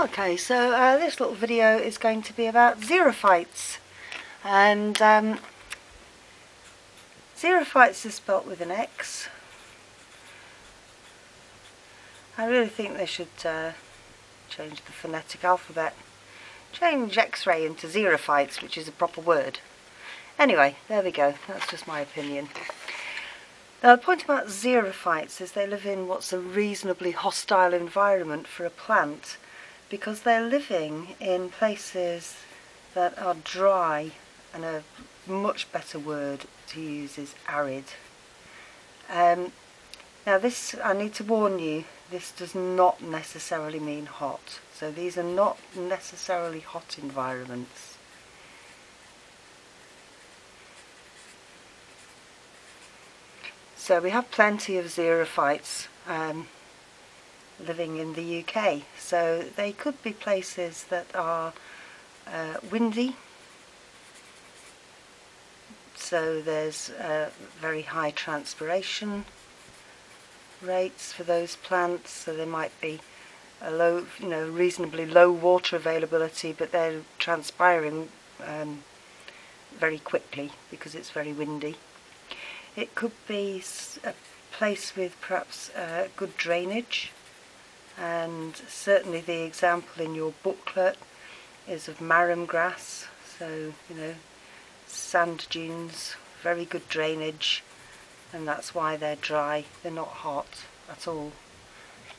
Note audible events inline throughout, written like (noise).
Okay, so uh, this little video is going to be about xerophytes. And um, xerophytes is spelt with an X. I really think they should uh, change the phonetic alphabet. Change X-ray into xerophytes, which is a proper word. Anyway, there we go. That's just my opinion. Now the point about xerophytes is they live in what's a reasonably hostile environment for a plant because they're living in places that are dry and a much better word to use is arid. Um, now this, I need to warn you, this does not necessarily mean hot. So these are not necessarily hot environments. So we have plenty of xerophytes um, living in the UK. So they could be places that are uh, windy. So there's uh, very high transpiration rates for those plants. So there might be a low, you know, reasonably low water availability, but they're transpiring um, very quickly because it's very windy. It could be a place with perhaps uh, good drainage and certainly the example in your booklet is of marram grass. So you know sand dunes very good drainage and that's why they're dry. They're not hot at all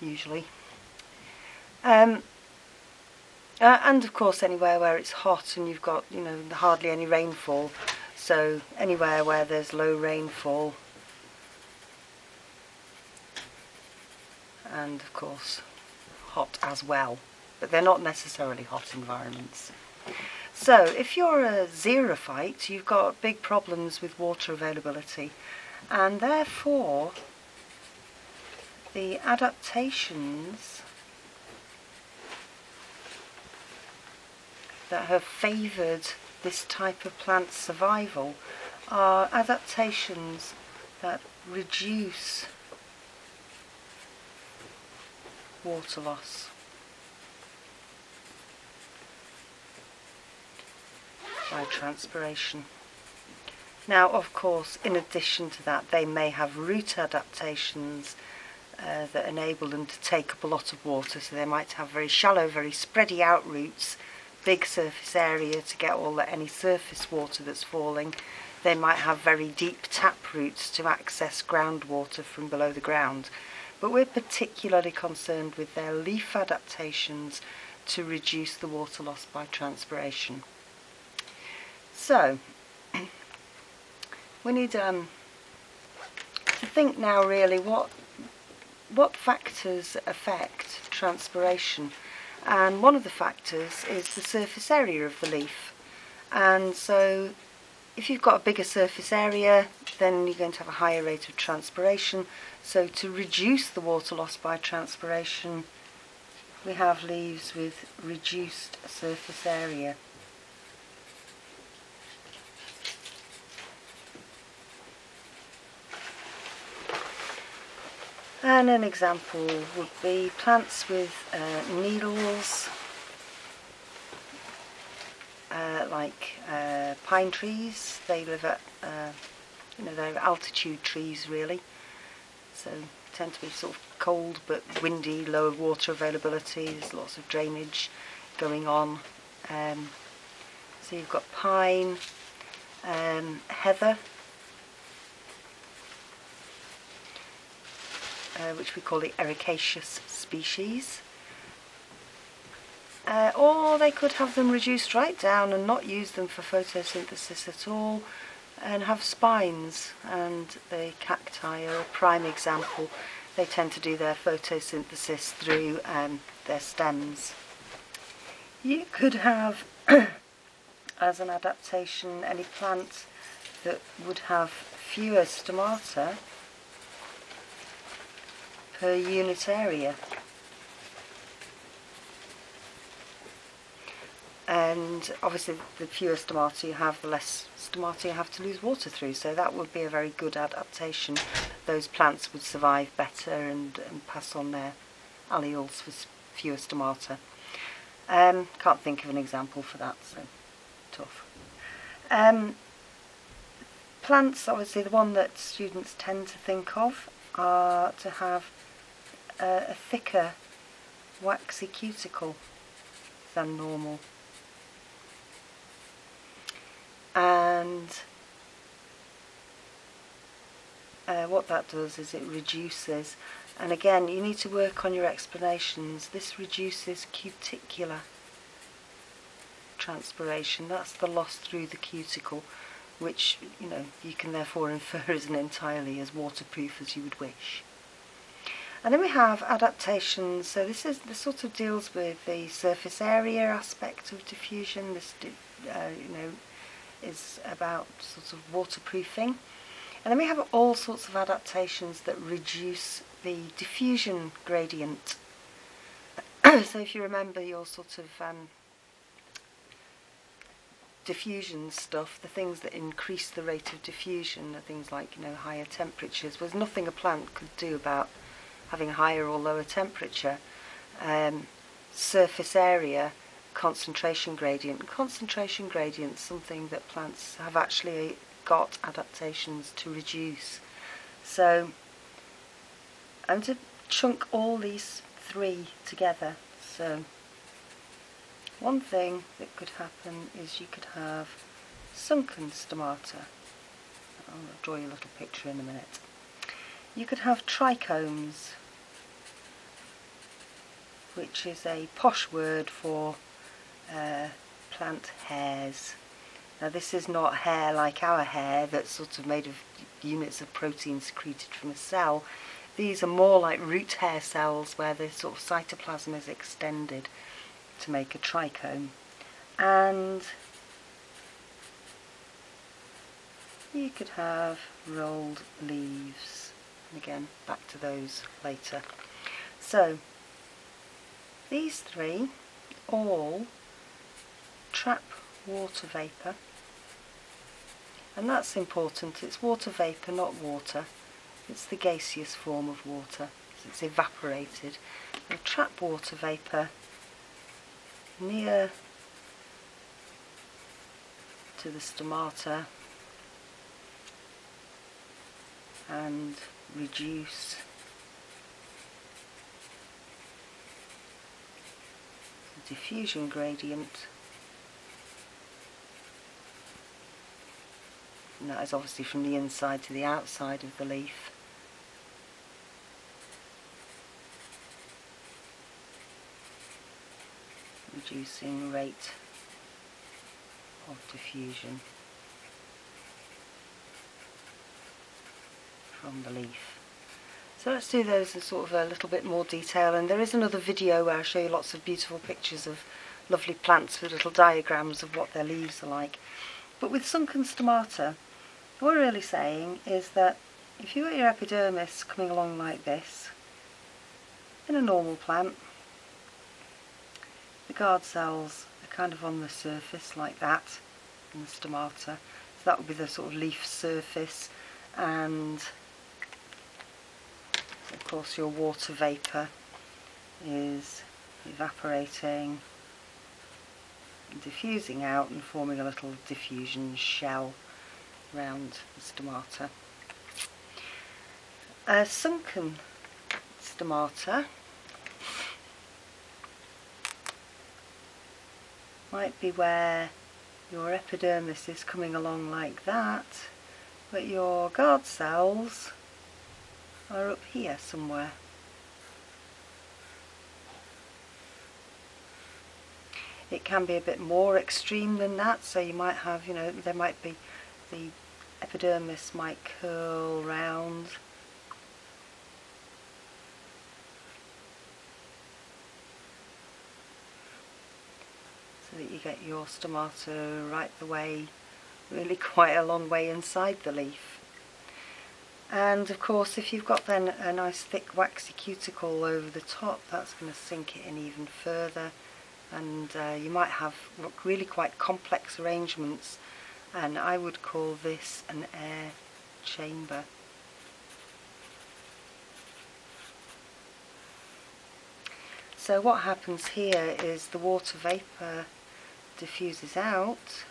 usually. Um, uh, and of course anywhere where it's hot and you've got you know hardly any rainfall. So anywhere where there's low rainfall. And of course hot as well, but they're not necessarily hot environments. So if you're a xerophyte, you've got big problems with water availability, and therefore the adaptations that have favoured this type of plant survival are adaptations that reduce water loss. by transpiration. Now of course in addition to that they may have root adaptations uh, that enable them to take up a lot of water so they might have very shallow, very spready out roots, big surface area to get all any surface water that's falling. They might have very deep tap roots to access groundwater from below the ground but we're particularly concerned with their leaf adaptations to reduce the water loss by transpiration. So, (clears throat) we need um, to think now really what, what factors affect transpiration and one of the factors is the surface area of the leaf and so if you've got a bigger surface area then you're going to have a higher rate of transpiration so to reduce the water loss by transpiration, we have leaves with reduced surface area. And an example would be plants with uh, needles, uh, like uh, pine trees. They live at, uh, you know, they're altitude trees really so tend to be sort of cold but windy, low water availability, there's lots of drainage going on. Um, so you've got pine, um, heather, uh, which we call the ericaceous species. Uh, or they could have them reduced right down and not use them for photosynthesis at all and have spines and the cacti are a prime example. They tend to do their photosynthesis through um, their stems. You could have (coughs) as an adaptation any plant that would have fewer stomata per unit area. And obviously the fewer stomata you have, the less stomata you have to lose water through, so that would be a very good adaptation. Those plants would survive better and, and pass on their alleles for fewer stomata. Um, can't think of an example for that, so tough. Um, plants, obviously the one that students tend to think of are to have a, a thicker waxy cuticle than normal. And uh, what that does is it reduces and again you need to work on your explanations. This reduces cuticular transpiration. That's the loss through the cuticle which you know you can therefore (laughs) infer isn't entirely as waterproof as you would wish. And then we have adaptations. So this is this sort of deals with the surface area aspect of diffusion. This uh, you know is about sort of waterproofing and then we have all sorts of adaptations that reduce the diffusion gradient. (clears throat) so if you remember your sort of um, diffusion stuff, the things that increase the rate of diffusion are things like you know higher temperatures. There's nothing a plant could do about having higher or lower temperature. Um, surface area, concentration gradient. Concentration gradient is something that plants have actually got adaptations to reduce. So I'm going to chunk all these three together. So one thing that could happen is you could have sunken stomata. I'll draw you a little picture in a minute. You could have trichomes, which is a posh word for uh, plant hairs. Now this is not hair like our hair that's sort of made of units of protein secreted from a cell. These are more like root hair cells where the sort of cytoplasm is extended to make a trichome. And you could have rolled leaves. And again, back to those later. So, these three all trap water vapour and that's important, it's water vapour not water. It's the gaseous form of water, it's evaporated. They trap water vapour near to the stomata and reduce the diffusion gradient and that is obviously from the inside to the outside of the leaf reducing rate of diffusion from the leaf. So let's do those in sort of a little bit more detail and there is another video where I show you lots of beautiful pictures of lovely plants with little diagrams of what their leaves are like. But with sunken stomata, what we're really saying is that if you got your epidermis coming along like this, in a normal plant, the guard cells are kind of on the surface like that in the stomata. So that would be the sort of leaf surface and of course your water vapour is evaporating diffusing out and forming a little diffusion shell around the stomata. A sunken stomata might be where your epidermis is coming along like that, but your guard cells are up here somewhere. It can be a bit more extreme than that, so you might have, you know, there might be the epidermis might curl round so that you get your stomata right the way, really (laughs) quite a long way inside the leaf. And of course if you've got then a nice thick waxy cuticle over the top that's going to sink it in even further and uh, you might have really quite complex arrangements and I would call this an air chamber. So what happens here is the water vapour diffuses out,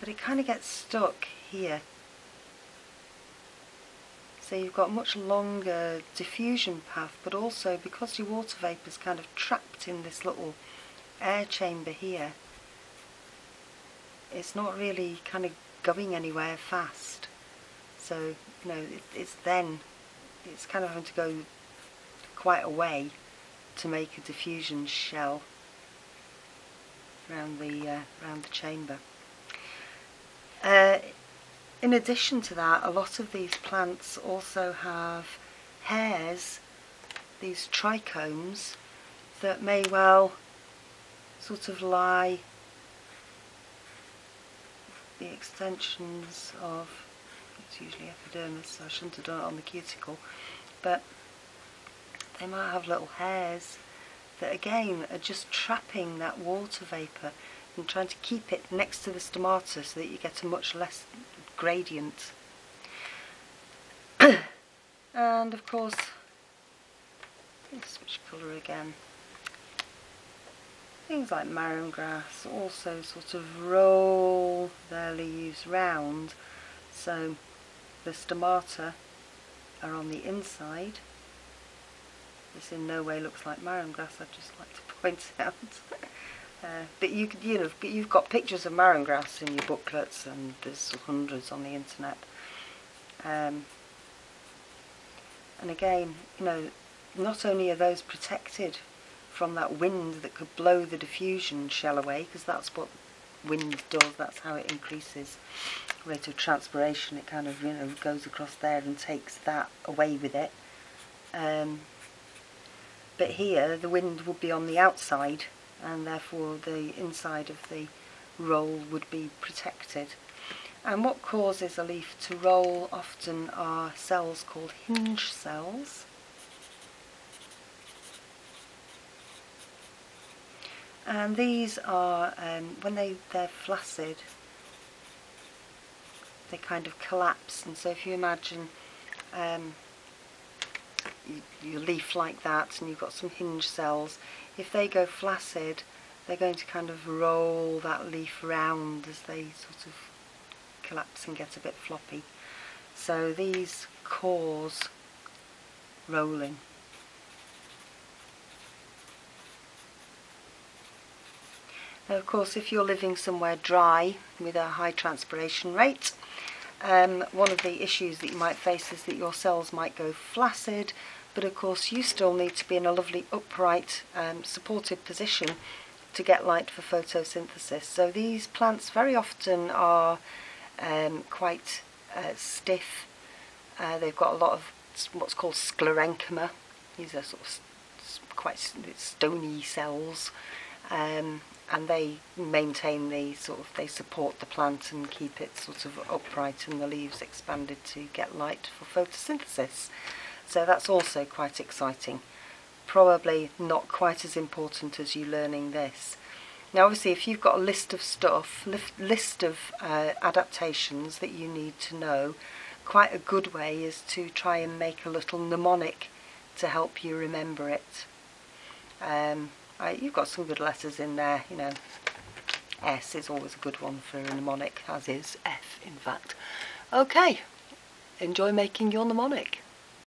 but it kind of gets stuck here. So you've got much longer diffusion path, but also because your water vapour is kind of trapped in this little air chamber here, it's not really kind of going anywhere fast. So, you know, it, it's then, it's kind of having to go quite a way to make a diffusion shell around the, uh, around the chamber. Uh, in addition to that, a lot of these plants also have hairs, these trichomes, that may well sort of lie the extensions of, it's usually epidermis, so I shouldn't have done it on the cuticle, but they might have little hairs that again are just trapping that water vapour and trying to keep it next to the stomata so that you get a much less gradient. (coughs) and of course, switch colour again. Things like marram grass also sort of roll their leaves round so the stomata are on the inside. This in no way looks like marram grass, I'd just like to (laughs) point out. uh, but you you know, you've got pictures of marram grass in your booklets and there's hundreds on the internet. Um, and again, you know, not only are those protected from that wind that could blow the diffusion shell away because that's what wind does, that's how it increases rate of transpiration, it kind of you know goes across there and takes that away with it. Um, but here the wind would be on the outside and therefore the inside of the roll would be protected. And what causes a leaf to roll often are cells called hinge cells and these are um, when they they're flaccid they kind of collapse. And so if you imagine um, your leaf like that and you've got some hinge cells if they go flaccid they're going to kind of roll that leaf round as they sort of collapse and get a bit floppy. So these cause rolling Now of course if you're living somewhere dry with a high transpiration rate, um, one of the issues that you might face is that your cells might go flaccid, but of course you still need to be in a lovely upright um, supported position to get light for photosynthesis. So these plants very often are um, quite uh, stiff, uh, they've got a lot of what's called sclerenchyma, these are sort of quite stony cells. Um, and they maintain the sort of they support the plant and keep it sort of upright and the leaves expanded to get light for photosynthesis. So that's also quite exciting. Probably not quite as important as you learning this. Now obviously if you've got a list of stuff list of uh, adaptations that you need to know quite a good way is to try and make a little mnemonic to help you remember it. Um, Right, you've got some good letters in there, you know. S is always a good one for a mnemonic, as is F, in fact. Okay, enjoy making your mnemonic.